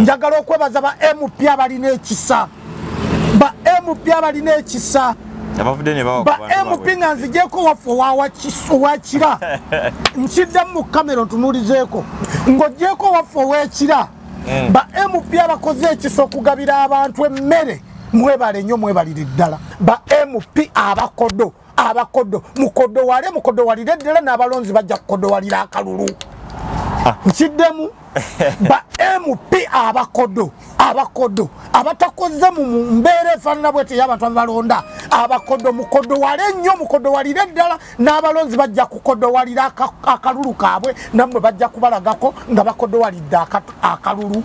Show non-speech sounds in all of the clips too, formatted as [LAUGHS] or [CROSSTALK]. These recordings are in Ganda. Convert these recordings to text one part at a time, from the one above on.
njagala okwebaza ba mp abalina ekisa. Ba mp abalina ekisa. Ba mp nga nzijeko waffe owakira [LAUGHS] nkiddemu mu kamera ntunulizeeko ng'ogyeko waffe owekira Mm. ba mp abakoze ekisa okugabira abantu emmere. Mwebale nnyo mwebalire ddala. Ba mp abakodo abakodo. Mukodowale mukodowalire ddala n'abalonzi bajja kukodowalira akalulu. Nkiddemu ba mp abakodo abakodo. Abatakoze mu mbeera efaanana bwete y'abantu ababalonda abakodo mukodowale nnyo mukodowalire ddala. N'abalonzi bajja kukodowalira aka- akalulu kaabwe nammwe bajja kubalagako nga bakodowalidde aka- akalulu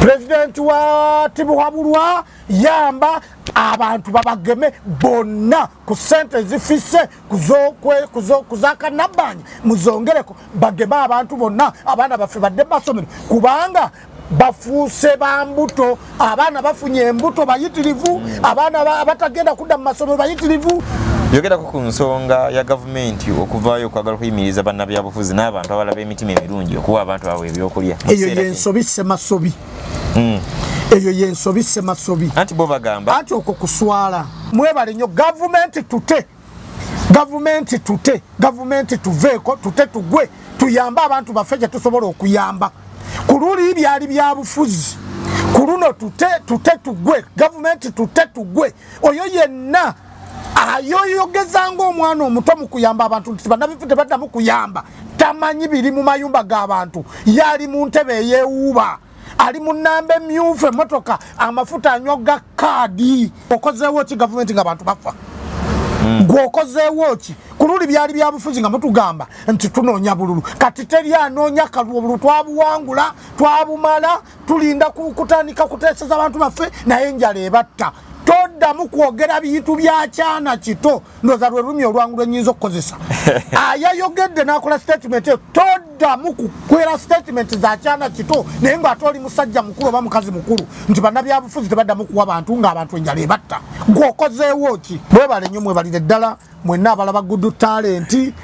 pulezidenti wa tibuhabulwa yamba abantu babageme bonna ku sente kuzo- kuzakanabbanja muzongereko bageme abantu bonna abaana baffe badde basomero kubanga bafuuse ba mbuto abaana bafunye embuto bayitirivu abaana ba- abatagenda kudda mu masomero bayitirivu yogerako ku nsonga ya gavumenti okuvaayo okwagala okuyimiriza bannabyabufuzi n'abantu abalaba emitima emirungi okuwa abantu baabwe ebyokulya. Eyo yensobi semasobi. Mm. eyo yensobi semasobi. Anti bo bagamba anti okwo kuswala. Mwebale nnyo gavumenti tute. Gavumenti tute. Gavumenti tuveeko tute tugwe. Tuyambe abantu baffe gye tusobola okuyamba. Ku luli byali bya bufuzi ku luno tute tute tugwe. Gavumenti tute tugwe. Oyo yenna ayoyogeza ngaomwana omuto mu kuyamba abantu nti bannabifu tebaddamu kuyamba. Tamanyi biri mu mayumba g'abantu yali mu ntebe eyewuuba. Ali mu namba emyufu emotoka amafuta anywa ga kaadi okozeewo ki gavumenti nga bantu bafa? Gwokozeewo ki? Ku luli byali byabufuzi nga mutugamba nti tunoonya bululu. Kati teri anoonya kalulu obululu twabuwangula twabumala tulinda ku- kutandika kuteeseza abantu baffe naye enjala ebatta toddamu kwogera bintu byakyana kito. Ndoza lwe lumi olwangu lwenyinza okukozesa. [LAUGHS] Ayayogedde n'akola statement eyo toddamu kukwera statement za kyana kito. Naye ng'ate oli musajja mukulu oba mukazi mukulu nti bannabyabufuzi tebaddamu kuwa bantu ng'abantu enjala ebatta. Gwokozeewo ki? Mwebale nnyo mwebalire ddala mwenna abalaba gudu talenti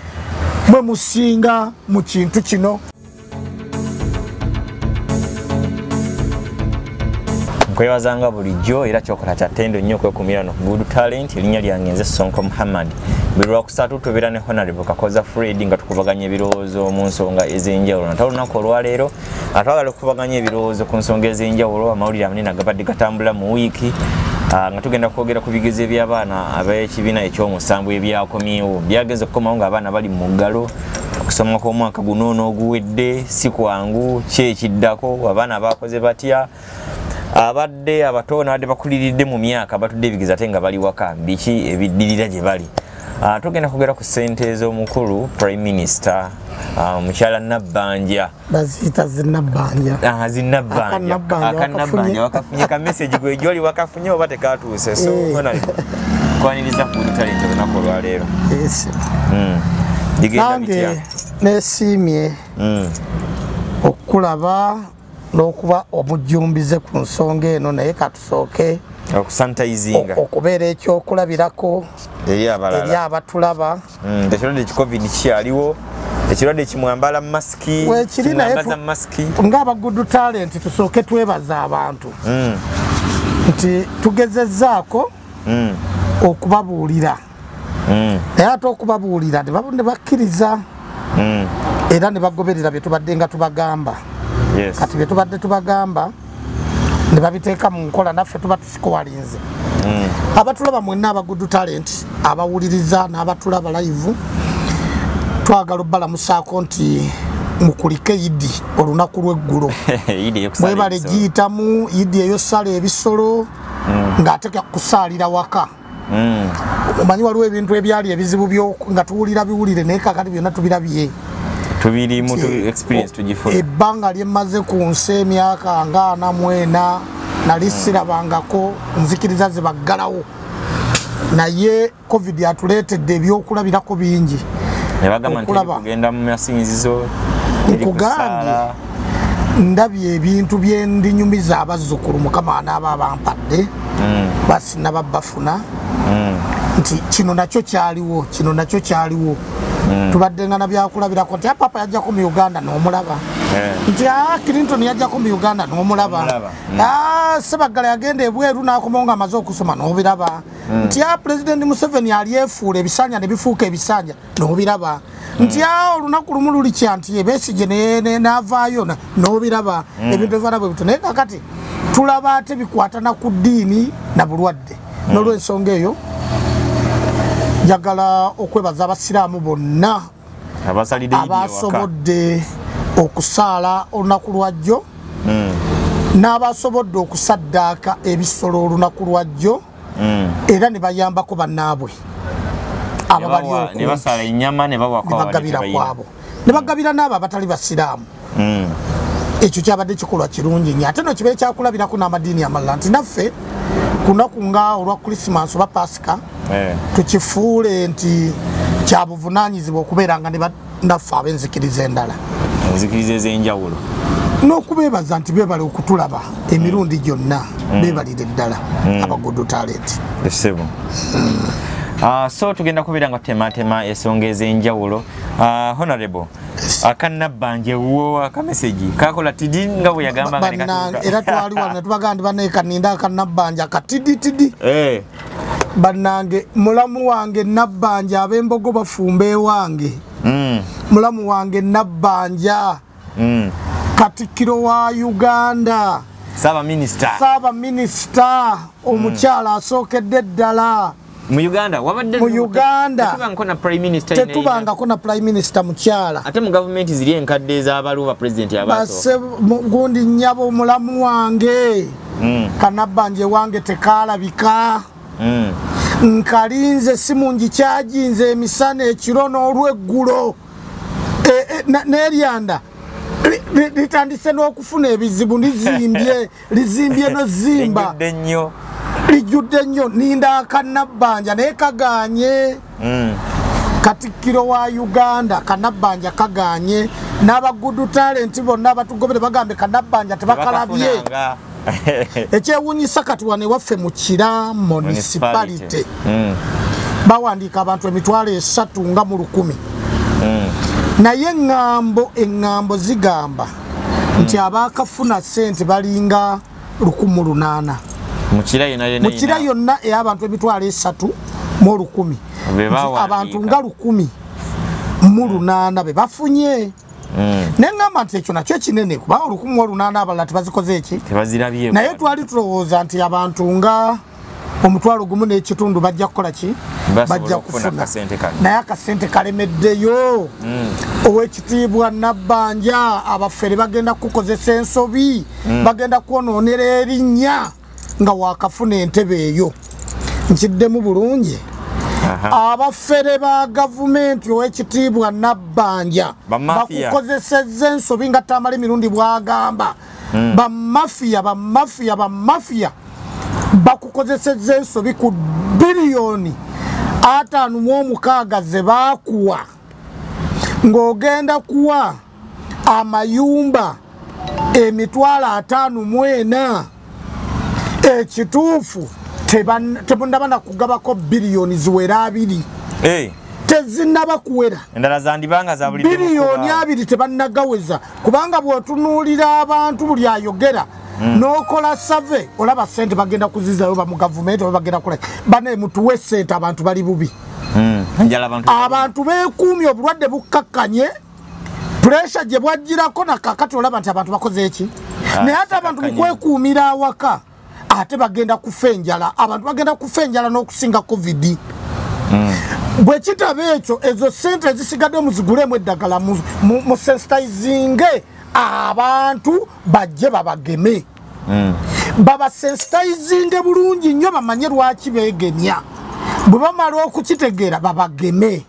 mwe musinga mu kintu kino nkwebazanga bulijjo era kyokola kyattendo nnyo okwekumira no. Good talent erinnya lyange nze sonko muhammad. Buli lwakusatu tubeera ne honorable kakoza fred nga tukubaganya ebirowoozo mu nsonga ez'enjawulo. Nate olunaku olwaleero atwagala okukubaganya ebirowoozo ku nsonga ez'enjawulo amawulire amanene agabadde gatambula mu wiiki Ah, nga tugenda kwogera ku bigezo eby'abaana ab'ekibiina ekyomusanvu ebyakomyewo. Byageza okukomawo ng'abaana bali mu ggalo okusoma kw'omwaka guno n'oguwedde si kwangu ki ekiddako abaana bakoze batya abadde abato nabadde bakuliridde mu myaka batudde ebigezo ate nga bali waka. Biki ebiddirira gye bali? Ah, tugenda kwogera ku ssente ez'omukulu prime minister ah, omukyala nabbanja baziyita zinabbanja Ah, Akanabbanja wakafunye. ka message gwe gyoli wakafunye oba tekatuuse so Eh. kwaniriza ku talent olunaku olwaleero Mm. bitya nange nesiimye Mm. okulaba n'okuba omujjumbize ku nsonga eno naye katusooke okusanitizinga o- okubeera ekyokulabirako eri eri abalala abatulaba Mm, ekirwadde ki covid kikyaliwo ekirwadde kimwambala masiki Weekiri naye ng'abagudu talenti tusooke twebaza abantu. Mm, nti tugezezzaako mm, okubabuulira. Naye ate okubabuulira ne bakkiriza era ne bagoberera bye tubadde nga tubagamba. Kati bye tubadde tubagamba ne babiteeka mu nkola naffe tuba tusikuwalinze. Mm. abatulaba mwenna abagudu talent abawuliriza n'abatulaba live twagala obbalamusaako nti mukulike idi olunaku lw'eggulo. [LAUGHS] Mwebale giyitamu idi eyosala ebisolo ng'ate kusaalira waka. Mm, omanyi waliwo ebintu ebyali ebizibu byo- nga tuwulira biwulire naye kakati byonna tubirabye tubirimu tu- experience tugifuna ebbanga lyemmaze ku nsi emyaka nga ana mu ena nali sirabangako nzikiriza zebaggalawo naye covid atuleetedde ebyokulabirako bingi. Ne bagamba nti eri okulaba. kugenda mu masinzizo Nkugambye. ndabye ebintu byendinyumiza abazzukulu mukama anaaba abampadde Mm, basinaba bafuna. Mm, nti kino nakyo kyaliwo kino nakyo kyaliwo tubadde nga nabyakulabirako nti apapa yajjako mu uganda n'omulaba. Eh. nti "Ah, clinton yajjako mu uganda n'omulaba. Mm. "Ah, sebagala yagenda ebweru n'akomawo nga amaze okusoma n'obiraba. Nti "Ah, pulezidenti museveni alyefuula ebisanja ne bifuuka ebisanja n'obiraba. Nti "Ah, olunaku lumu lulikya nti ebesige n'avaayo na- n'obiraba. Ebintu ebifaana bwe bitu naye kakati tulaba ate bikwatana ku ddiini na bulwadde. N'olwensonga eyo njagala okwebaza abasiraamu bonna abasobodde okusaala olunaku lwajjo Mm, n'abasobodde okusaddaaka ebisolo olunaku lwajjo mm. era ne bayambako bannaabwe ababali Ne bawa- ne okumpi basala ennyama ne bawako ne bagabira kwabo. Ne bagabira n'abo abatali basiraamu. Ekyo kyabadde kikolwa kirungi nnyo ate no kibeere kyakulabirako n'amadiini amalala nti naffe kunaku nga olwa krisimansi oba pasika tukifuule nti kyabuvunanyizibwa okubeera nga ne bannaffe ab'enzikiriza endala. Enzikiriza ez'enjawulo. N'okubeebaza nti beebale okutulaba emirundi gyonna beebalire ddala abagudu talenti esebo so tugenda kubeera nga tutematema ensonga ez'enjawulo. Ah, honorable akanabbanje wo akamesegi kakola tidi nga bwe yagamba era twali wano netubagaa ndi baneekaninda akanabbanja akatiditidi Eh, bannange mulamu wange nabbanja ab'embogo bafumba ewange. Mm, mulamu wange nabbanja mm. katikkiro wa uganda. Saaba minisita. Saaba minisita. Omukyala asookedde ddala mu uganda wabadde Mu Uganda. tetubangako na prime minister mukyala. Ate mu gavumenti ziri enkadde ez'abaliwo ba pulezidenti abaaso base mu- gundi nnyabo omulamu wange. Mm, kanabbanja ewange tekaalabika mm. nkalinze simu ngikyajinze emisana ekiro n'olweggulo. E- e, n'eryanda li- li- litandise n'okufuna ebizibu [LAUGHS] lizimbye lizimbye nozimba lijjudde nnyo ninda akanabbanja naye kaganye. Mm. katikkiro wa uganda kanabbanja kaganye. N'abagudu talenti bonna abatugobere bagambe kanabbanja tebakalabye. [LAUGHS] Ekyewuunyisa kati wane waffe mu kira municipality. Mm, bawandiika abantu emitwalo esatu nga mu lukumi. Mm. naye eŋŋambo eŋŋambo zigamba nti abaakafuna sente balinga 18 mukira yonna ey'abantu emitwalo esatu mu olukumi abantu nga lukumi mu lunaana be bafunye. Mm. naye ŋŋamba nti ekyo nakyo kinene kuba olukumi olunaana abalala tebazikoze eki naye twali tulowooza nti abantu nga omutwalo gumu n'ekitundu bajja kukola ki? Bajja kufuna. naye akasente kalemeddeyo. Mm. owekitiibwa nabbanja abafere bagenda kukozesa ensobi bagenda kwonoonera erinnya nga wakafuna entebe eyo. Nkiddemu bulungi. Aha. abafere ba gavumenti owekitiibwa nabbanja bakukozesezza ensobi nga tamala emirundi bwagamba. Bamafiya bamafiya bamafiya bakukozesezza ensobi ku biliyoni ataano mu omukaaga ze baakuwa. Ng'ogenda kuwa amayumba emitwalo ataano mu ena ekituufu teban- tebundaba nakugabako biliyoni ziwera abiri. Tezinaba kuwera. Endala zandibanga biliyoni abiri tebannagaweza. Kubanga bw'otunuulira abantu buli ayogera n'okola save olaba sente bagenda kuzizayo ba mu gavumenti oba bagenda kula bane mutuwe sente abantu bali bubi. Njala abantu beekuumye obulwadde bukkakkanye puresha gye bwajjirako nakakati olaba nti abantu bakoze eki? Ah, naye ate abantu mukwekuumira awaka ate bagenda kufa enjala. Abantu bagenda kufa enjala n'okusinga covid. Bwe kitaba ekyo ezo sente ezisigadde muzigulemu eddagala mu- mu- musensitizinge abantu bajje babageme. Babasensitizinge bulungi nnyo bamanye lwaki begemya bwe bamala okukitegeera babageme.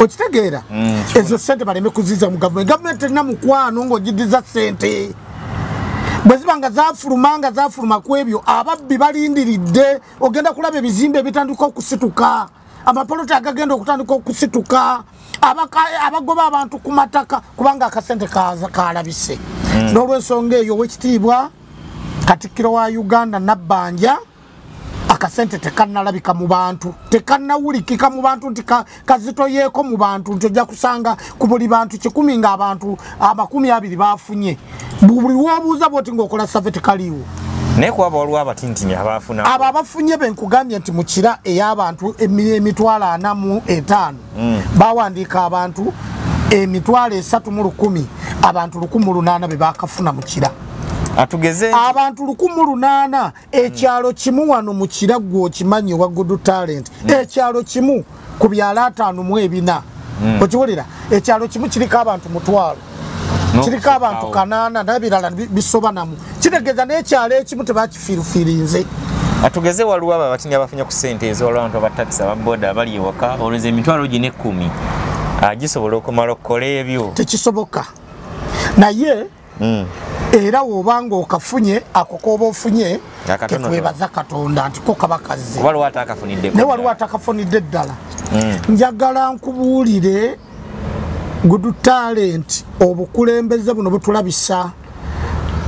Okitegeera? Mm, ezo sente baleme kuziza mu gavumenti. Gavumenti terina mukwano ng'ogidiza sente bwe ziba nga zafuluma nga zafuluma ku ebyo ababbi balindiridde ogenda kulaba ebizimbe ebitandika okusituka. Amapoloti agagenda okutandika okusituka. Abaka- abagoba abantu ku mataka kubanga akasente kalabise n'olwensonga eyo owekitiibwa katikkiro wa uganda nabbanja akasente tekanalabika mu bantu tekanawulikika mu bantu nti ka- kazitoyeeko mu bantu nti ojja kusanga ku buli bantu kikumi ng'abantu amakumi abiri bafunye buli wobuuza bwoti ng'okola save tekaliiwo. Naye kuwaba waliwo abatintini abaafuna abo abafunye benkugambye nti mukira ey'abantu emi- emitwalo ana mu etaano bawandiika abantu emitwalo esatu mu lukumi abantu lukumu lunaana be bakafuna mukira atugeze abantu lukumu lunaana. Ekyalo kimu wano mu kira gwe okimanyi owa good talent. Ekyalo kimu ku byalo ataano mu ebina. Okiwulira? Ekyalo kimu kiriko abantu mutwalo. Kiriko abantu kanaana nabirala bisoba namu. Kitegeeza n'ekyalo ekimu tebakifiirufiirinze atugeze waliwo abo abatini abafunye ku sente ezo waliwo abantu abatakisi ababoda abali ewaka. Olowooza emitwalo gina ekkumi. Ah, gisobola okumala okukola ebyo. Tekisoboka. Naye Mm. Era wobanga okafunye ako koba ofunye Akatono ketwebaza katonda nti ko kaba kazze. Naye waliwo atakafunidde eddala njagala nkubuulire good talent obukulembeze buno butulabisa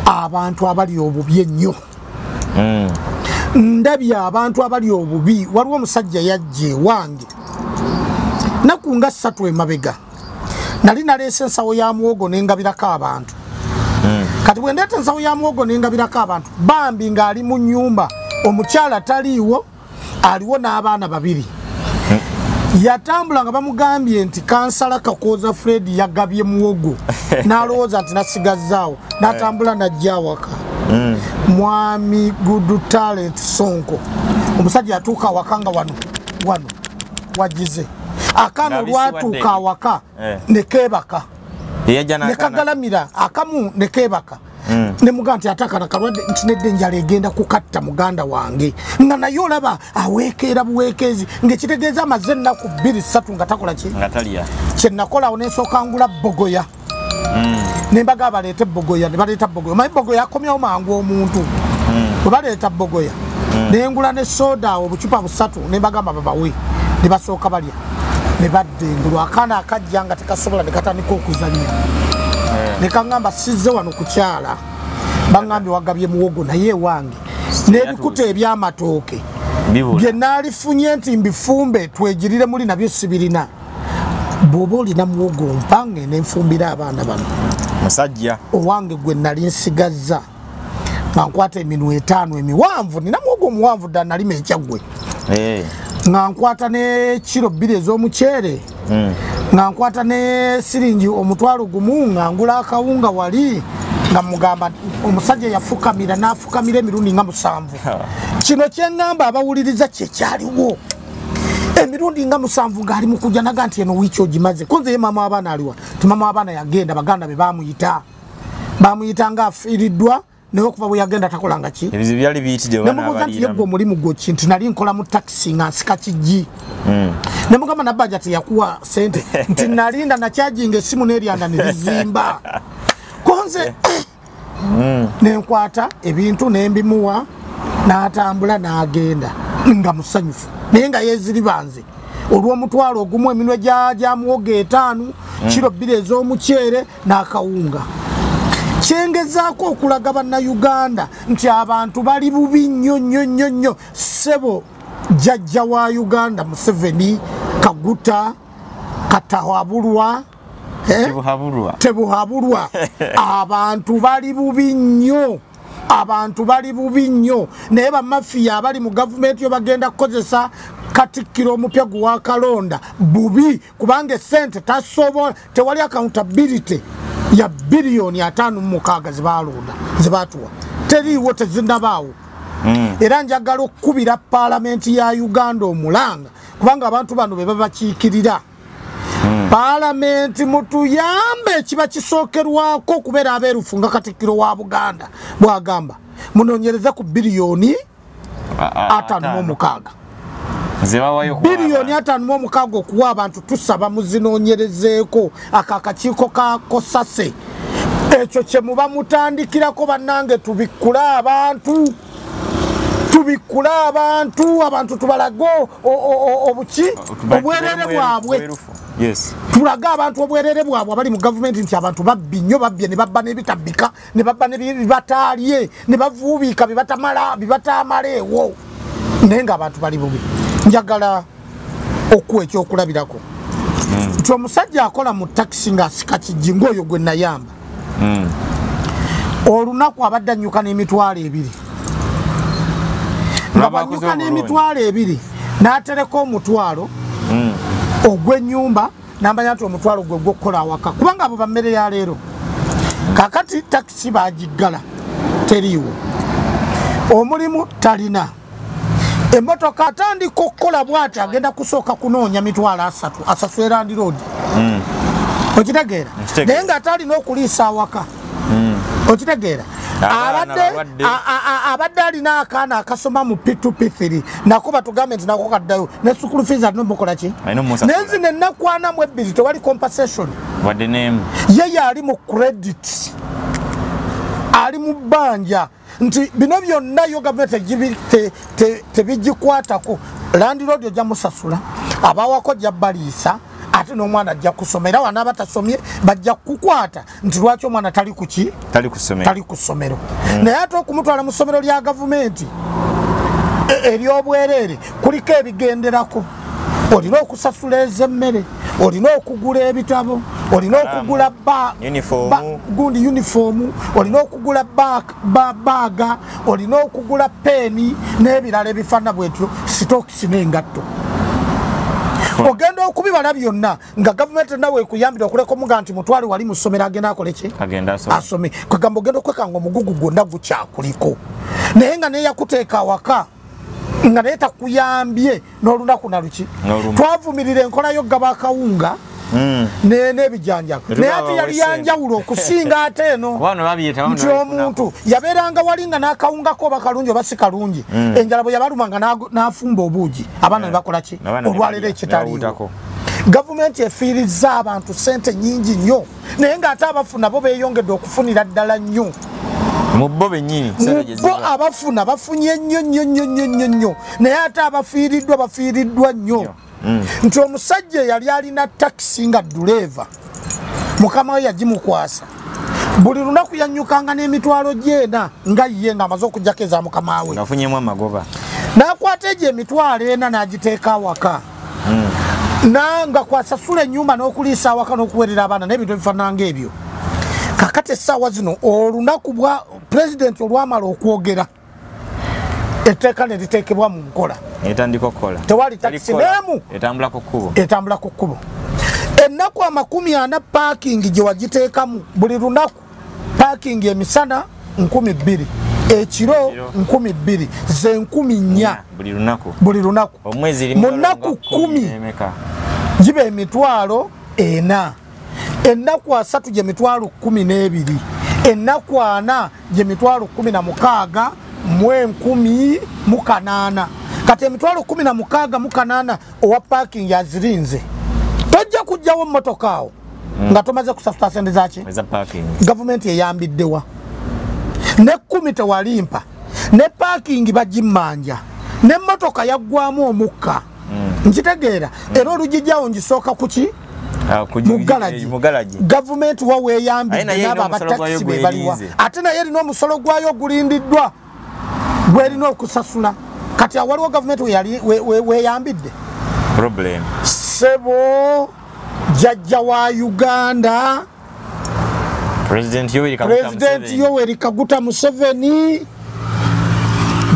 abantu abali obubi ennyo. Ndabye abantu abali obubi waliwo omusajja yajja ewange. Naku nga ssatu emabega. Nali naleese ensawo ya muwogo nengabirako abantu kati bwe ndeeta ensawo ya muwogo nengabirako abantu bambi ng'ali mu nyumba omukyala taliiwo aliwo n'abaana babiri. Yatambula nga bamugambye nti kansala kakooza fred yagabye muwogo. [LAUGHS] N'alowooza nti nasigazaawo n'atambula najja awaka. Mwami good talent sonko. Omusajja yatuuka awaka nga wano wano wagize. Akaana olwatuuka awaka Eh. nekebaka eyajja n'akaana nekagalamira akamu nekebaka. Nemuga nti ate akana kalwadde nti nedde enjala egenda kukatta muganda wange. Nga naye olaba aweekeera buweekeezi ngaekitegeeza amaze ennaku bbiri ssatu nga takola ki? Kyenakolawo nensooka ngula bogoya nembaga baleete bogoya nebaleeta bogoya omanyi bogoya akomyawo mangu omuntu? Bwe baleeta bogoya nengula ne soda obucupa busatu nembagamba babawe. Nebasooka balya nebadda engulu akaana akajja nga tekasobola nekatandika okuzanya nekaŋamba sizze wano kukyala baŋambye wagabye muwogo naye ewange. N'ebikuta ebyamatooke bye naalifunye nti mbifumbe twegirire muli nabyo sibirina bw'oba olina muwogo mpange nenfumbira abaana bano. Musajja. Owange gwe nali nsigazza. Nga nkwata eminwa etaano emiwanvu nina muwogo omuwanvu ddala nalima ekyaggwe Eh, nga nkwata ne kiro bbiri ez'omuceere nga nkwata ne siringi omutwalo gumu nga ngula akawunga wali nga mugamba omusajja yafukamira n'afukamira emirundi nga musanvu. Kino kyeŋŋamba abawuliriza kyekyaliwo emirundi nga musanvu ng'ali mu kujja naga nti eno wiiki ogimaze. Kunzeye maama w'abaana aliwa ti maama w'abaana yagenda baganda be bamuyita. Bamuyita nga afiiriddwa naye okuva bwe yagenda takolanga ki? Ebizibu byali biyitidde oba nemubuuza nti yegwe n'abaliiramu omulimu gwoki nti nali nkola mu takisi nga nsika kigi nemugamba nabbaja teyakuwa sente [LAUGHS] nti nalinda nakyajinga essimu neryanda nerizimba konze nenkwata ebintu nembimuwa n'atambula n'agenda. Nga musanyufu. Naye nga yeziribanze olw'omutwalo ogumu eminwe gya- gya muwogo etaano kiro bbiri ez'omuceere n'akawunga kyengezaako okulaga bannayuganda nti abantu bali bubi nnyo nnyo nnyo nnyo. Ssebo jjajja wa uganda museveni kaguta katawabulwa eh? tebuhabulwa. [LAUGHS] Abantu bali bubi nnyo. Abantu bali bubi nnyo. Naye bamafiya abali mu gavumenti yo bagenda kukozesa katikkiro omupya guwa kalonda. Bubi kubanga esente tasobola tewali accountability ya biliyoni ataano mu mukaaga zebalonda zebatuwa teriiwo tezinabaawo era njagala okukubira paalamenti ya uganda omulanga kubanga abantu bano be babakiikirira. Paalamenti mutuyambe kiba kisookerwako okubeera abeerufu nga katikkiro wa buganda. Bwagamba munonyereze ku biliyoni ataano mu zebawayo biliyoni ataano mu omukaaga okuwa abantu tusaba muzinoonyerezeeko ako akakiiko ka kosase. Ekyo kye muba mutandikirako bannange tubikkule abantu. Tubikkule abantu abantu tubalage obuki? Obwerere bwabwe. yes. Tulage abantu obwerere bwabwe abali mu gavumenti nti abantu babbi nnyo babbye ne babba n'ebitabbika ne babba ne bibataalye ne bavuubiika bibatamala bibatamaleewo naye ngaabantu bali bubi njagala okuwa ekyokulabirako. Nti omusajja akola mu takisi ngaasika kijji ngaoyo gwe nayamba. Mm. olunaku abadde anyuka n'emitwalo ebiri. Nga akoze n'emitwalo ebiri n'atereka omutwalo Mm. ogw'ennyumba nambanya nti omutwalo gwe gwokukola awaka. Kubanga abo bammere ya leero kakati takisi bagiggala teriiwo. Omulimu talina emmotoka atandika okukola bwati agenda kusooka kunoonya mitwalo asatu asasula landiroodi Mm. okitegeera? Naye ng'ate alina okuliisa awaka. Mm. okitegeera? Abadde alina akaana akasoma mu p2p3 nako batugambe nti nako kaddayo. Ne sukulu fees alina omukola ki? Alina omusasula. naye zino ennaku ana mu ebbiri tewali compensation. Nemu. Ye yaali mu credit. Ali mu bbanja nti bino byonna yo gavumenti tebigikwatako landiroodi ojja musasula abawako jja baliisa ate n'omwana ajja kusoma era wana abatasomye bajja kukwata nti lwaki omwana tali kuki tali ku ssomero naye ate okumutwala mu ssomero lya gavumenti e- eryobwereere kuliko ebigenderako olina okusasula ez'emmere olina okugula ebitabo olina okugula ba- Uniform. ba- gundi unifoomu olina okugula ba- ba- baaga olina okugula peeni n'ebirala ebifaana bwetyo sitokisi n'engatto ogenda okubibala byonna nga gavumenti nawe ekuyambire okuleka omuga nti mutwale wali mu ssomero agenda akole ki? Agenda asoma asome. Kwegamba ogenda okwekanga omugugu gwonna gukyakuliko. Naye nga neyakuteeka awaka nga naye takuyambye n'olunaku naluki twavumirira enkola yo gaba akawunga Mm. ne- n'ebijanjalo naye ate yali yanjawulo okusinga [LAUGHS] ate eno nti omuntu yabeeranga wali nga n'akawungako oba kalungi oba si kalungi enjala bwe yabaluma nga n'ago- n'afumba obuugi abaana ne bakola ki? Olwaleero ekitaliiwo. Gavumenti efiirizza abantu sente nyingi nnyo naye ng'ate abafuna bo beeyongedde okufunira ddala nnyo mu bo bennyini sente gye bo ziva. abafuna bafunye nnyo nnyo nnyo nnyo nnyo nnyo. Naye ate abafiiriddwa bafiiriddwa nnyo. Mm. nti omusajja yali alina takisi nga duleeva mukama we yagimukwasa. Buli lunaku yanyukanga n'emitwalo gyena nga ye ng'amaze okugjako eza mukama we. Ngafunyemu amagoba. N'akwata egyo emitwalo ena n'agiteeka awaka. Nanga kwasasula ennyumba n'okuliisa awaka n'okuweerera abaana n'ebintu ebifaananga ebyo kakati essaawa zino olunaku bwa pulezidenti olwamala okwogera etteeka ne liteekebwa mu nkola. Tewali Terikola, n'emu. etambula ku kkubo. Ennaku amakumi ana paakingi gye wagiteekamu buli lunaku paakingi emisana 2 ekiro Ekiro. 2 ze 4 buli lunaku. buli lunaku. Mu nnaku kumi giba emitwalo ena ennaku asatu gye mitwalo kumi n'ebiri. Ennaku ana gye mitwalo kumi na mukaaga mu enkumi mu kanaana. Kati emitwalo kumi na mukaaga mu kanaana owa paakingi azirinze tojja kugjawo emmotoka awo nga tomaze kusasula sente zaki gavumenti eyambiddewa nekkumi tewalimpa. Ne paakingi bagimmanja. Nemmotoka yaggwamu omukka. Nkitegeera era olugijjawo ngisooka kuki ku- mugalagi mugalagi gavumenti wa Aye weeyambidde naye n'abo erina omusolo gwayo abatakisi be baliwa. gwerinze. ate naye erina omusolo gwayo gulindiddwa gwerina okusasula. Kati awo waliwo gavumenti weyali- we- we- weeyambidde. Problem. Sebo jajja wa uganda. President yoweri kaguta pulezidenti museveni. Yoweri kaguta museveni.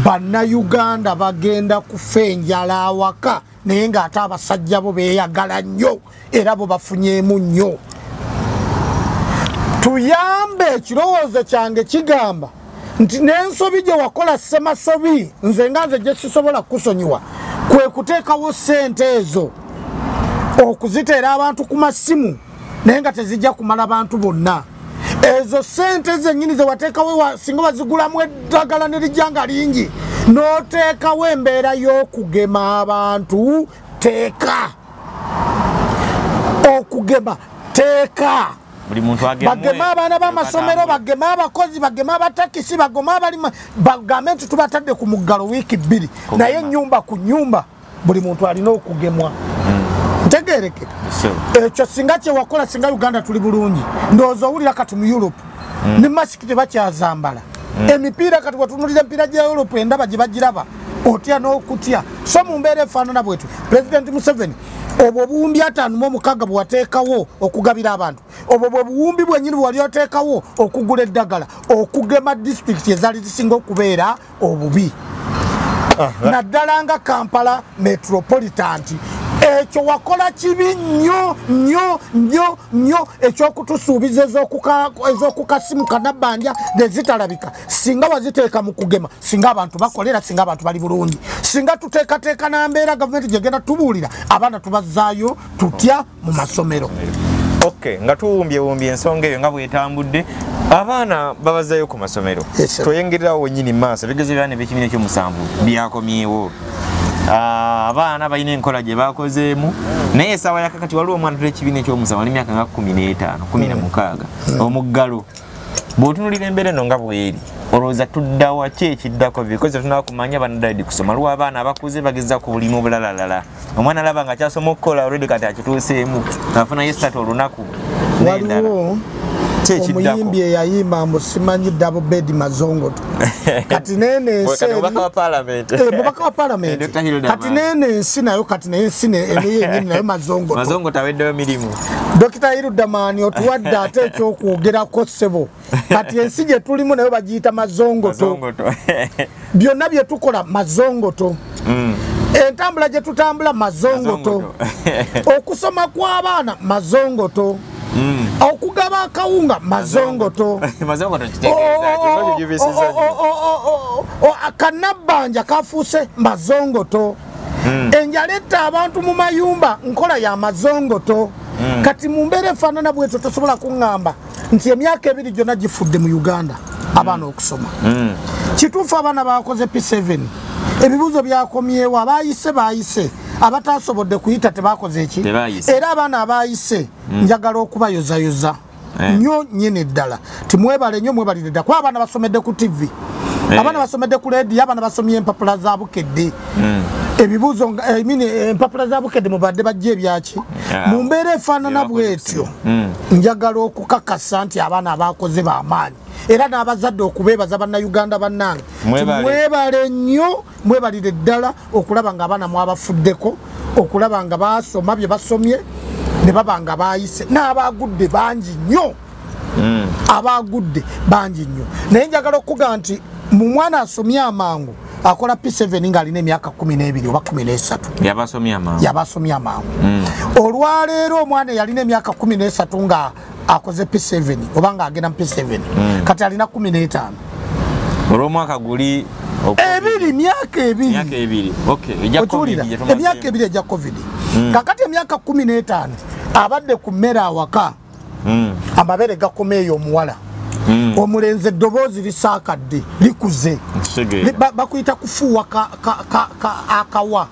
Bannayuganda bagenda kufa enjala awaka naye ng'ate abasajja bo beeyagala nnyo era bo bafunyeemu nnyo. Tuyambe ekirowoozo kyange kigamba nti n'ensobi gye wakola semasobi nze nga nze gye sisobola kukusonyiwa kwe kuteekawo sente ezo okuziteera abantu ku masimu naye nga tezijja kumala bantu bonna. Ezo sente zennyini zewateekawo wa- singa wazigulamu eddagala ne lijja nga lingi n'oteekawo embeera y'okugema abantu teeka. Okugema teeka. Bageme abaana b'amasomero bageme abakozi bageme abatakisi bagome abalima bagambe nti tubatadde ku muggalo wiiki bbiri. Naye nyumba ku nyumba buli muntu alina okugemwa. Ntegerekera So, ekyo singa kyewakola singa uganda tuli bulungi. Ndowooza owulira kati mu europe ne masiki tebakyazambala emipiira kati watunulira empiira gya europe endaba gye bagiraba otya n'okutya? So mu mbeera efaanana bwetu pulezidenti museveni obwo obuwumbi ataano mu omukaaga bwe wateekawo okugabira abantu obwo bwe buwumbi bwennyini bwe wali oteekawo okugula eddagala okugema disitulikiti ezaali zisinga okubeera obubi. Naddala nga kampala metropolitanti ekyo wakola kibi nnyo nnyo nnyo nnyo. Ekyokutusuubiza ez'okukasimu kanabbanja nezitalabika singa waziteeka mu kugema singa abantu bakolera singa abantu bali bulungi. Singa tuteekateeka nambeera gavumenti gyegenda tubuulira abaana tubazaayo tutya mu masomero. Ok nga tuwumbyewumbye ensonga eyo nga bwetambudde abaana babazayo ku masomero. Tweyengererawo wenyini maaso ebigezo byana ebyekibiina ekyomusanvu byakomyewo abaana balina enkola gye bakozeemu. Naye esaawa yakakati waliwo omwana tula ekibiina ekyomusanvu ali myaka nga 15 16 omuggalo bw'otunulira embeera eno nga bweri olowooza tuddawa ki ekiddako bikoze tunaba kumanya banadaidi kusoma. Lwa abaana abakuze bageza ku bulimu bulalala omwana alaba nga kyasoma okukola olredi kati akituuseemu afunayo satu olunaku waliwo? Omuyimbi eyayimba mbu simanyi double bed mazongoto [LAUGHS] kati nene ensi Kati eri- mubaka wa. Eh, palamenti Eh. Hilda kati nene ensi nayo kati naye ensi ne- eno yenyini nayo mazongoto mazongo taweddeyo mirimu. Dokita irudamani otuwadde ate ekyokwogerako ssebo. Kati ensi gye tulimu nayo bagiyita mazongoto [LAUGHS] byonna bye tukola mazongoto Mm. entambula gye tutambula mazongoto [LAUGHS] okusoma kw'abaana mazongoto. Okugaba akawunga mazongoto [LAUGHS] mazongoto kitegeeza ki? Ebyo gibisiza nnyo. kanabbanja kafuuse mazongoto enjala etta abantu mu mayumba nkola ya mazongoto kati mu mbeera efaanana bwetyo tosobola kuŋŋamba nti emyaka ebiri gyonna gifudde mu uganda abaana okusoma. Mm. kituufu abaana bakoze p7 ebibuuzo byakomyewo abayise bayise. Abatasobodde kuyita tebakoze eki? Era abaana abayise njagala okubayozayoza. Eh. nnyo nyini ddala. Timwebale nnyo mwebalire ddala. Kuba abaana basomedde ku tv Eh. abaana basomedde ku lediyo abaana basomye empapula za bukedde. Mm. Ebibuuzo nga- eh, eh, empapula za bukedde mubadde bajja ebyaki Yeah. mu mbeera efaanana bwetyo Mm. njagala okukakasa nti abaana abakoze bamaanyi era n'abazadde okubeebaza bannayuganda bannange Mwebale. nnyo mwebalire ddala okulaba nga abaana mwabafuddeko okulaba nga basoma bye basomye ne baba nga bayise n'abagudde bangi nnyo Mm. abagudde bangi nnyo naye njagala okuga nti mu mwana asomye amangu akola p7 ng'alina emyaka 12 oba 13 yabasomya amangu yaba asomye amangu Mm. olwaleero omwana eyalina emyaka 13 nga akoze p7 oba ngaagenda mu p7 kati alina 15 olw'omwaka guli oku- ebiri myaka ebiri. Emyaka ebiri Okay, ejja okiwulira COVID emyaka ebiri egya covid. Kakati emyaka 15 abadde ku mmere awaka Mm. amabere gakomeeyo omuwala. Mm. Omulenzi eddoboozi lisaakadde likuze. Bakuyita kufuuwa ka- ka- ka- ka- akawa.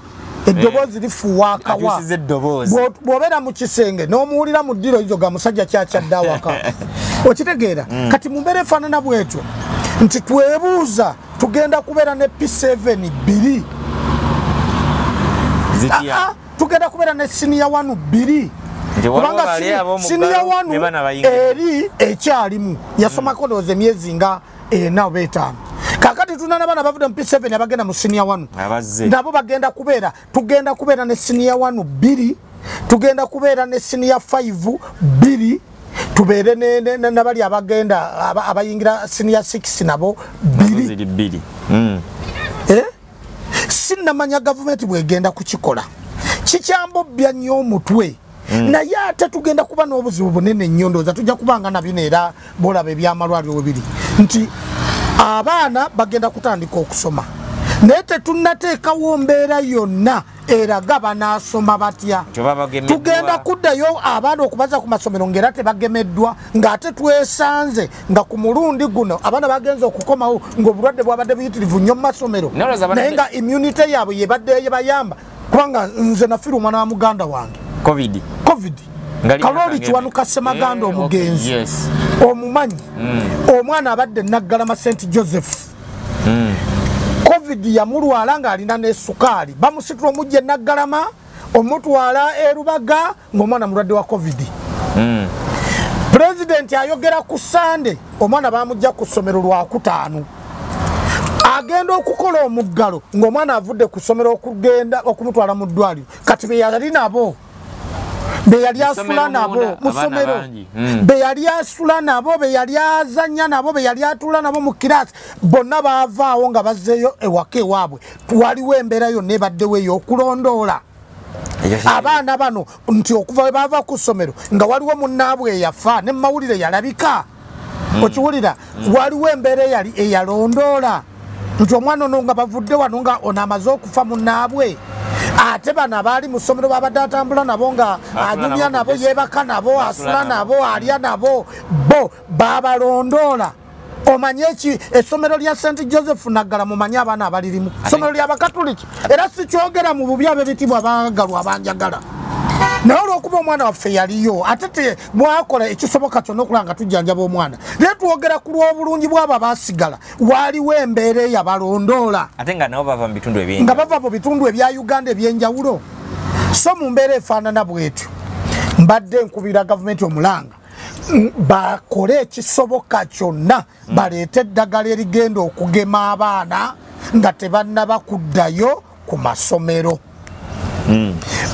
Eddoboozi lifuuwa akawa. Bw'obeera mu kisenge n'omuwulira mu ddiro izo ga musajja kyakyadde awaka. [LAUGHS] Okitegeera kati mu mbeera efaanana bwetyo nti twebuuza tugenda kubeera ne p7 bbiri. Ah, ah, tugenda kubeera ne siniya wanu bbiri. Nti waliwo kubanga sini- siniya wanu eri ekyalimu yasomako ndowooza emyezi nga ena oba etaano. Kakati tulina n'abaana bavudde mu p7 abagenda mu siniya wanu. Nabo bagenda kubeera tugenda kubeera ne siniya wanu bbiri tugenda kubeera ne siniya 5 bbiri tubeere nabali abagenda aba- abayingira siniya 6 nabo bbiri. Ziri bbiri. Mm. Eh? sinnamanya gavumenti bwegenda kukikola. Kikyambobbya nnyo omutwe naye ate tugenda kuba n'obuzibu bunene nnyo ndowooza tujja kubanga nabyo neera bolaba ebyamalwaliro we biri nti abaana bagenda kutandika okusoma. Naye tetunnateekawo mbeera yonna eraga banaasoma batya? Tugenda kuddayo abaana okubaza ku masomero ngaera tebagemeddwa ng'ate twesanze nga ku mulundi guno abaana bagenza okukomawo ng'obulwadde bwabadde buyitirivu nnyo mu masomero. Naye nga immunity yaabwe yebadde yebayamba kubanga nze nafiira omwana wa muganda wange covid. Covid. Myaka kiwanuka semaganda okay, omugenzi. yes. omumanyi. Omwana abadde naggalama st joseph. Mm. covid yamulwala ng'alina nesukaali bamusitula omujja e naggalama omutwala erubaga ng'omwana mulwadde wa covid. Mm. pulezidenti ayogera ku sande omwana bamujja ku ssomero lwakutaano agenda okukola omuggalo ng'omwana avudde ku ssomero okugenda okumutwala mu ddwaliro. Kati be yali nabo be yali asula nabo mu ssomero Hmm. be yali asula nabo be yali azanya nabo be yali atula nabo mu kiraasi bonna baavaawo nga bazzeeyo ewaka ewaabwe. Waliwo embeera yonna ebaddewo ey'okulondoola abaana bano nti okuva we baava ku ssomero nga waliwo munnaabwe eyafa ne mumawulire yalabika. Okiwulira waliwo embeera eyali eyalondoola. Nti omwana ono nga bavudde wano nga ono amaze okufa munnaabwe ate bano abaali mu ssomero babadde atambula nabo nga anyumya nabo yeebaka nabo asula nabo. alya nabo bo babalondoola. Omanye eki? Essomero lya st joseph naggala mumanye abaana abalirimu. Ssomero lyabakatuliki era sikyogera mu bubi ab'ebitibwa bagalwa abanjagala naye olwokuba omwana waffe yaliyo ate te mwakola ekisoboka kyonna okulaba nga tujjanjaba omwana. Naye twogera ku lw'obulungi bwabo abasigala waaliwo embeera eyabalondoola. Ate nga nabo bava mu bitundu nga ebyenjawulo bava mu bitundu ebya uganda ebyenjawulo. So mu mbeera efaanana bwetyo mbadde nkubira gavumenti omulanga mm, bakole ekisoboka kyonna baleete eddagala erigenda okugema abaana nga tebannaba kuddayo ku masomero.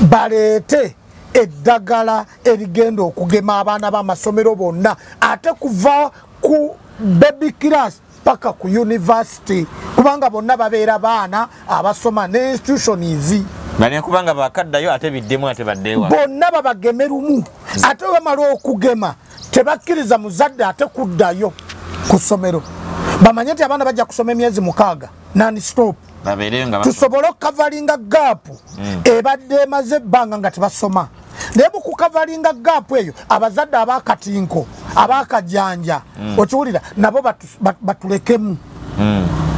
Baleete eddagala erigenda okugema abaana b'amasomero bonna ate kuva ku baby class paka ku university. Kubanga bonna babeera baana abasoma ne institutions balina kubanga bakaddayo ate biddemu ate baddeewa bonna babageme lumu. Ate bamala okugema tebakkiriza muzadde ate kuddayo ku ssomero. Bamanye nti abaana bajja kusoma emyezi mukaaga nanstop nga tusobole okukavalinga gaapu ebadde emaze ebbanga nga tebasoma. Naye mukukavalinga gaapu eyo abazadde abakatinko abakajanja okiwulira nabo batu- bat- batulekemu.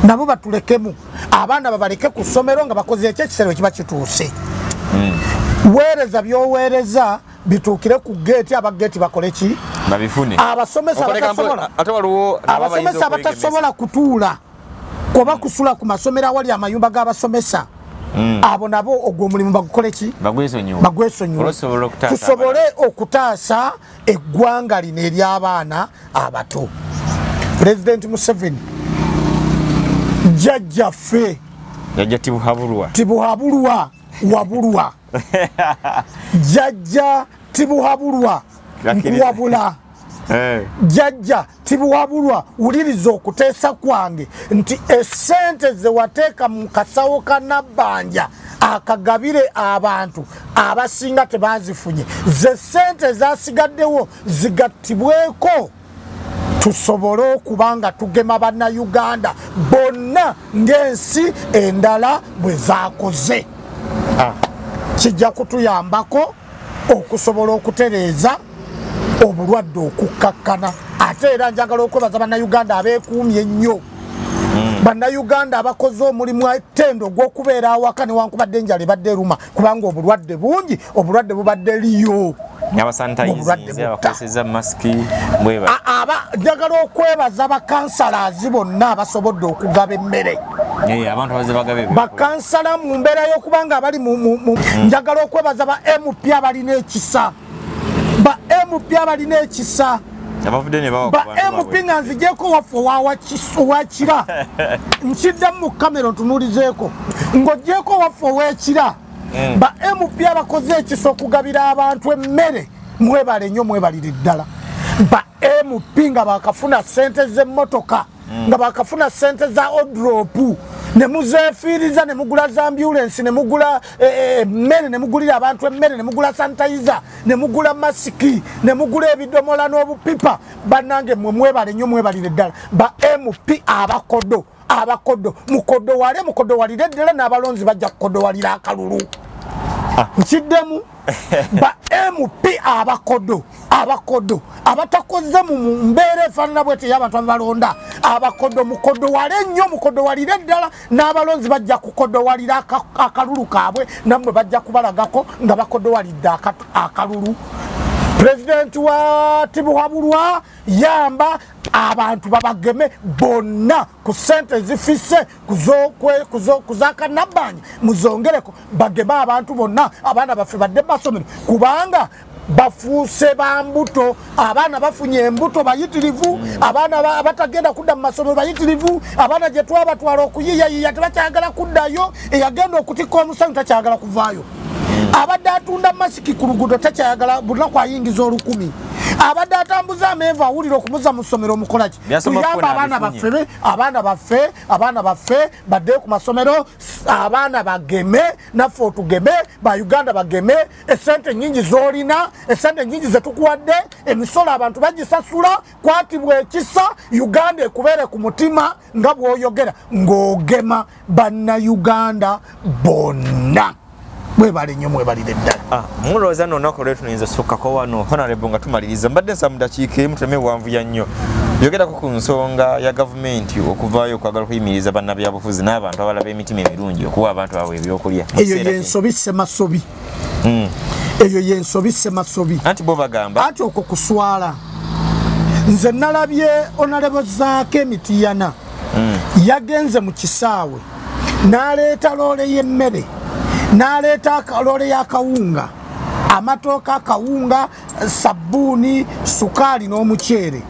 Nabo batulekemu. Abaana babaleke ku ssomero nga bakoze ekyo ekiseera kiba kituuse. Weereza byoweereza bituukire ku geeti abageeti bakole ki? Abasomesa abatasobola kutuula kuba kusula ku masomero awali amayumba g'abasomesa. Abo nabo ogwo omulimu bagukole ki? Bagwesonyiwe. Tusobole okutaasa eggwanga lino ery'abaana abato. Pulezidenti museveni jjajjaffe jajja tibuhabulwa. Tibuhabulwa wabulwa. [LAUGHS] Jjajja tibuhabulwa nkuwabula jjajja tibuwabulwa wuliriza okuteesa kwange nti esente ze wateeka mu kasawo ka nabbanja akagabire abantu abasinga tebazifunye. Ze sente zasigaddewo zigattibweko tusobole okuba nga tugema bannayuganda bonna ng'ensi endala bwe zakoze ah, kijja kutuyambako okusobola okutereeza obulwadde okukkakkana ate era njagala okwebaza bannayuganda abeekuumye ennyo. Bannayuganda abakoze omulimu ettendo ogw'okubeera awaka newankubadde enjala ebadde eruma kubanga obulwadde bungi obulwadde bubadde liyo. Aba njagala okwebaza bakansalazi bonna abasobodde okugaba emmere. Eh, bakansala mu mbeera y'okuba nga abali mu- njagala okwebaza ba mp abalina ekisa mp abalina ekisa. Ba mp nga nzijeko waffe owakira [LAUGHS] nkiddemu mu kamera ntunuulizeeko ng'ogyeko waffe owekira Mm. ba mp abakoze ekisa okugabira abantu emmere mwebale nnyo mwebalire ddala. Ba mp nga bakafuna sente z'emmotoka nga bakafuna sente za odropu ne muzeefiiriza ne mugula za ambulensi ne mugula eh, eh, emmere ne mugulira abantu emmere ne mugula sanitayiza ne mugula masiki ne mugula ebidomola n'obupipa. Bannange mwe mwebale nnyo mwebalire ddala. Ba mp abakodo abakodo mukodowale mukodowalire ddala n'abalonzi bajja kukodowalira akalulu nkiddemu ba mp abakodo abakodo abatakoze mu mbeera efaanana bwete ey'abantu ababalonda abakodo mukodowale nnyo mukodowalire ddala n'abalonzi bajja kukodowalira aka- akalulu kaabwe nammwe bajja kubalagako nga bakodowalidde aka- akalulu pulezidenti wa tibuhabulwa yamba abantu babageme bonna ku sente kuzo- kuzakanabbanja muzongereko bageme abantu bonna abaana baffe badde basomero kubanga bafuuse ba mbuto abaana bafunye embuto bayitirivu abaana ba- abatagenda kudda mu masomero bayitirivu abaana gye twabatwala okuyiyayiya tebakyagala kuddayo eyagenda okutikka omusanyu takyagala kuvaayo abadde atunda masiki ku luguudo takyayagala bunaku ayingiza olukumi. Abadde atambuza amenvu awulira okumuza mu ssomero omukolaki tuyamba abaana baffe abaana baffe abaana baffe badde ku masomero abaana bageme naffe otugeme bauganda bageme esente nyingi zolina esente nyingi zetukuwadde emisolo abantu bagisasula kwatibwa ekisa uganda ekubeere ku mutima nga bwoyogera ng'ogema bannayuganda bonna mwebale nnyo mwebalire ddala. Ah, mulowooza nno olunaku olwetu niyinza osukkako wano honorable nga tumaliriza. Mbadde nsaba mu dakiika emu tuleme bwanvuya nnyo. Yogerako ku nsonga ya gavumenti okuvaayo okwagala okuyimiriza bannabyabufuzi n'abantu abalala b'emitima emirungi okuwa abantu baabwe ebyokulya. Mu eyo yensobi semasobi eyo yensobi semasobi anti bo bagamba? Anti okwo kuswala. Nze nalabye onalebo zaako emitiyana yagenze mu kisaawe. N'aleeta loole y'emmere n'aleeta aka- loole y'akawunga amatooka akawunga sabbuuni sukaali n'omuceere.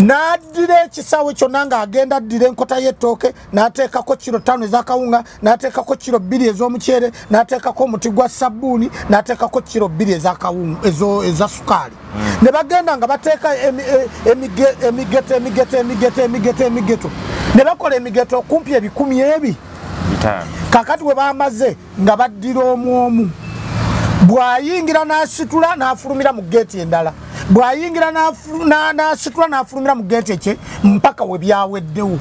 N'addira ekisaawe kyonna ng'agenda addira enkota y'ettooke n'ateekako kiro ttaano ez'akawunga n'ateekako kiro bbiri ez'omuceere n'ateekako omuti gwa sabbuuni n'ateekako kiro bbiri ez'akawunga- ezo- eza sukaali. Ne bagenda nga bateeka emi- e- emige- emigeto emigeto emigeto emigeto emigeto ne bakola emigeto okumpi ebikumi ebi. bitaano kakati we bamaze nga baddira omu omu bw'ayingira n'asitula n'afulumira mu geeti endala bw'ayingira n'asitula n'afulumira mu geeti ekye mpaka we byaweddewo.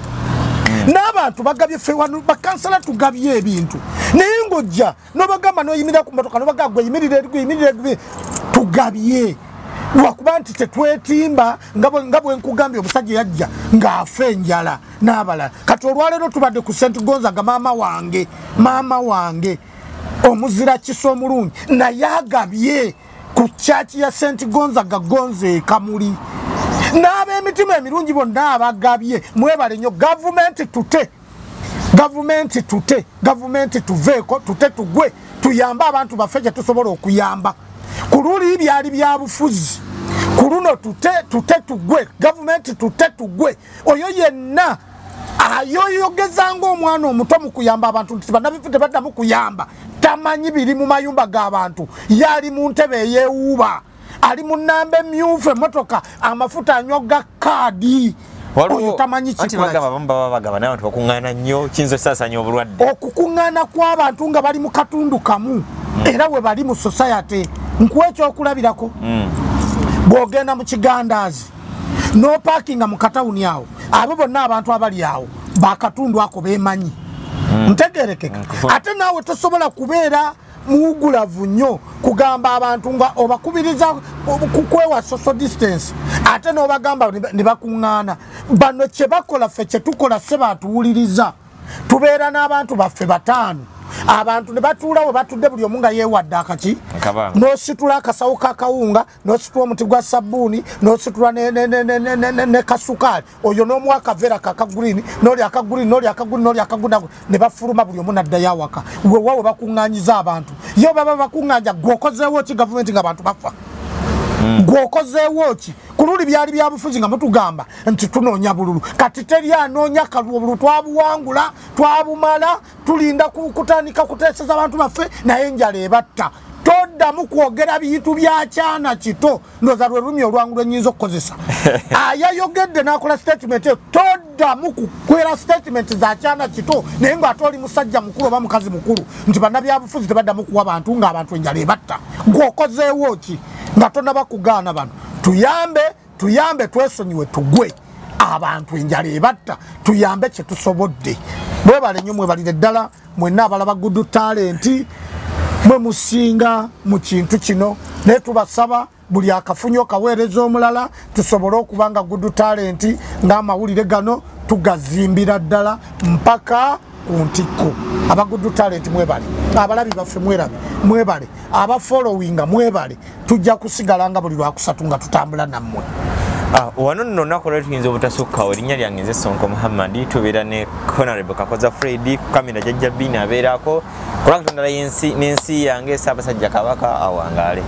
N'abantu bagabye ffe wano bakansala tugabye ebintu. Naye ng'ojja n'obagamba n'oyimirira ku motoka n'obagamba gwe yimirira eri gwe yimirira eri tugabye lwakuba nti tetwetimba nga bwe- nga bwe nkugambye omusajja yajja ng'afa enjala n'abalala kati olwaleero tubadde ku st. Gonzaga maama wange maama wange omuzira kisa omulungi naye agabye ku kyaki ya st. Gonzaga gonza ekamuli n'ab'emitima emirungi bonna abagabye mwebale nnyo gavumenti tute gavumenti tute gavumenti tuveeko tute tugwe tuyambe abantu baffe gye tusobola okuyamba ku luli byali bya bufuzi. Ku luno tute tute tugwe gavumenti tute tugwe. Oyo yenna ayoyogeza ngaomwana omuto mu kuyamba abantu nti bannabifu tebaddamu kuyamba. Tamanyi biri mu mayumba g'abantu yali mu ntebe eyewuuba. Ali mu namba emyufu emotoka amafuta anywa ga kaadi oyo tamanyi abamu baba bagamba naye abantu bakuŋŋaana nnyo kiyinza osaasanya obulwadde. Okukuŋŋaana kw'abantu nga bali mu katundu kamu era we bali mu society nkuwa ekyokulabirako bw'ogenda mu kigandaazi n'opaakinga mu katawuni awo abo bonna abantu abali awo bakatundu ako beemanyi. Ntegerekeka ate naawe tosobola kubeera muwugulavu nnyo kugamba abantu nga obakubiriza ku- kwewa social distance. Ate n'obagamba ne ba- ne bakuŋŋaana. Bano kye bakola ffe kye tukola se batuwuliriza tubeera n'abantu baffe bataano abantu ne batuula we batudde buli omu nga yeewadde akaki. N'ositula akasawo kakawunga n'ositula omuti gwa sabbuuni n'ositula ne- ne- ne- ne- ne- ne- ne- ne kasukaali. Oyo n'omuwa akaveera kakagurini n'oli akagurini n'oli akagurini n'oli akagurini ne bafuluma buli omu naddayo awaka. Wewa we bakuŋŋanyiza abantu yo baba bakuŋŋanja gweokozeewo ki gavumenti nga bantu bafa gweokozeewo ki ku luli byali bya bufuzi nga mutugamba nti tunoonya bululu. Kati teri anoonya kalulu obululu twabuwangula twabumala tulinda ku- kutandika kuteeseza abantu baffe naye enjala ebatta toddamu kwogera bintu bya kyana kito ndoza lwe lumi olwangu lwenyinza okukozesa. [LAUGHS] Ayayogedde n'akola statement eyo toddamu kukwera statement za kyana kito naye ngaate oli musajja mukulu oba mukazi mukulu nti bannabyabufuzi tebaddamu kuwa bantu ng'abantu enjala ebatta. Gweokozeewo ki? Nga tonnaba kugaana bano. Tuyambe tuyambe twesonyiwe tugwe abantu enjala ebatta tuyambe kyetusobodde mwebale nnyo mwebalire ddala mwenna abalaba gudu talenti mwe musinga mu kintu kino naye tubasaba buli akafunyo kaweereza omulala tusobole okuba nga gudu talenti ng'amawulire gano tugazimbira ddala mpaka ku ntikko. Abagudu talenti mwebale abalabi baffe mwerabe mwebale abafolowinga mwebale tujja kusigala nga buli lwakusatu nga tutambula nammwe wano nno olunaku lwali tuyinza obutasukkawo erinnya lyange nze sonko muhammadi tubeera ne honorable kakoza fred kamera jajja bini abeerako kulwa katonda yensi n'ensi yange saabasajja kabaka awangaale